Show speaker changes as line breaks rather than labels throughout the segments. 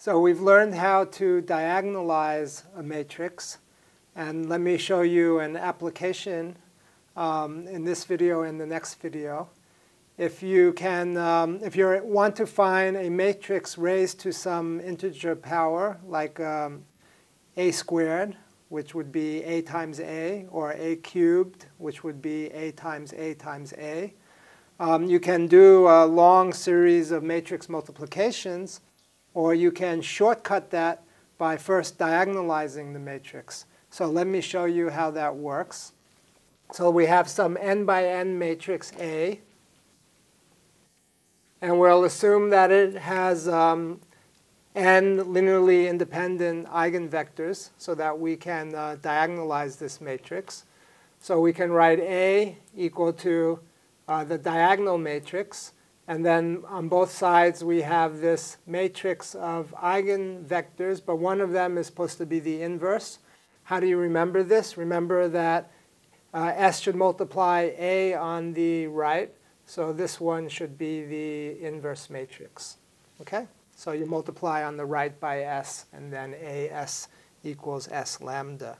So we've learned how to diagonalize a matrix. And let me show you an application um, in this video and the next video. If you can, um, if you want to find a matrix raised to some integer power, like um, a squared, which would be a times a, or a cubed, which would be a times a times a, um, you can do a long series of matrix multiplications or you can shortcut that by first diagonalizing the matrix. So let me show you how that works. So we have some n by n matrix A. And we'll assume that it has um, n linearly independent eigenvectors so that we can uh, diagonalize this matrix. So we can write A equal to uh, the diagonal matrix and then on both sides, we have this matrix of eigenvectors, but one of them is supposed to be the inverse. How do you remember this? Remember that uh, S should multiply A on the right. So this one should be the inverse matrix. Okay? So you multiply on the right by S, and then AS equals S lambda.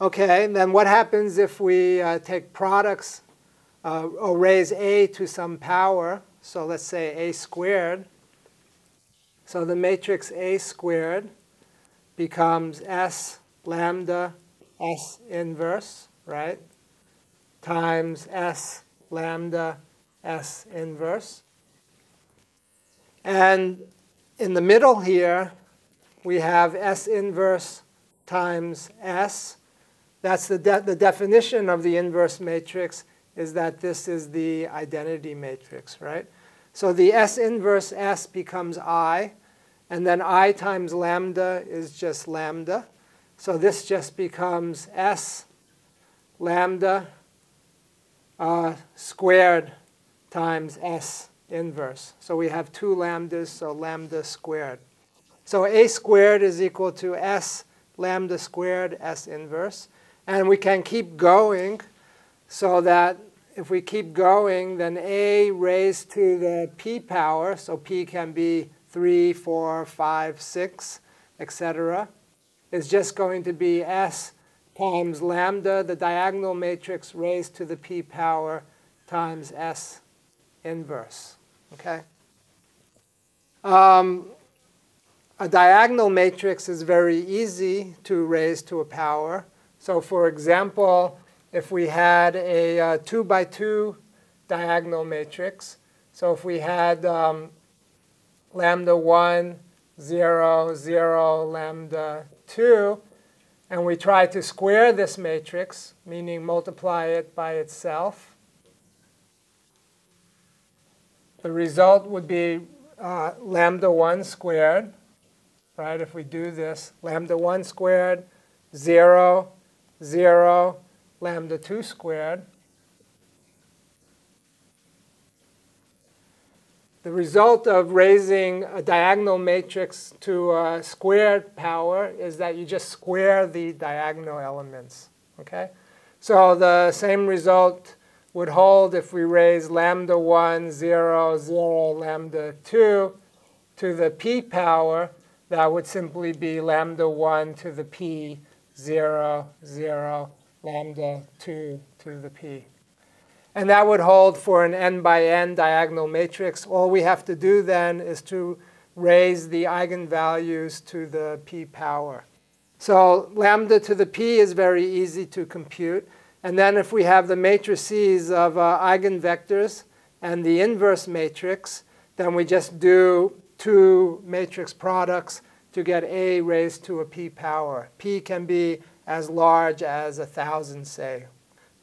Okay, and then what happens if we uh, take products uh, or raise a to some power. So let's say a squared. So the matrix a squared becomes s lambda s inverse, right, times s lambda s inverse. And in the middle here, we have s inverse times s. That's the, de the definition of the inverse matrix is that this is the identity matrix, right? So the S inverse S becomes I, and then I times lambda is just lambda. So this just becomes S lambda uh, squared times S inverse. So we have two lambdas, so lambda squared. So A squared is equal to S lambda squared S inverse. And we can keep going so that if we keep going, then a raised to the p power, so p can be 3, 4, 5, 6, etc., is just going to be s times lambda, the diagonal matrix raised to the p power, times s inverse. Okay? Um, a diagonal matrix is very easy to raise to a power. So for example, if we had a uh, 2 by 2 diagonal matrix. So if we had um, lambda 1, 0, 0, lambda 2, and we try to square this matrix, meaning multiply it by itself, the result would be uh, lambda 1 squared, right? If we do this, lambda 1 squared, 0, 0, lambda 2 squared. The result of raising a diagonal matrix to a squared power is that you just square the diagonal elements. Okay? So the same result would hold if we raise lambda 1, 0, 0, lambda 2 to the p power. That would simply be lambda 1 to the p, 0, 0, lambda 2 to the p. And that would hold for an n by n diagonal matrix. All we have to do then is to raise the eigenvalues to the p power. So lambda to the p is very easy to compute. And then if we have the matrices of uh, eigenvectors and the inverse matrix, then we just do two matrix products to get a raised to a p power. p can be as large as a thousand, say,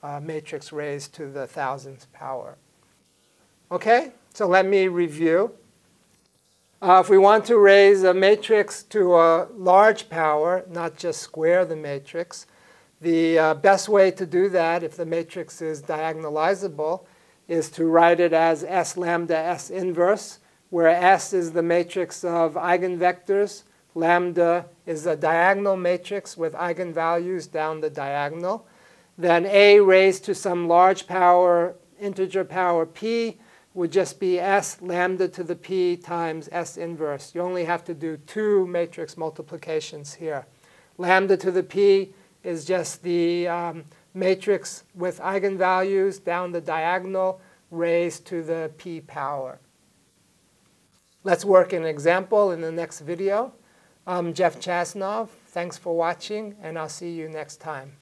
uh, matrix raised to the thousandth power. Okay, so let me review. Uh, if we want to raise a matrix to a large power, not just square the matrix, the uh, best way to do that, if the matrix is diagonalizable, is to write it as S lambda S inverse, where S is the matrix of eigenvectors lambda is a diagonal matrix with eigenvalues down the diagonal. Then a raised to some large power, integer power p would just be S lambda to the P times S inverse. You only have to do two matrix multiplications here. Lambda to the P is just the um, matrix with eigenvalues down the diagonal raised to the P power. Let's work an example in the next video. I'm Jeff Chasnov. Thanks for watching, and I'll see you next time.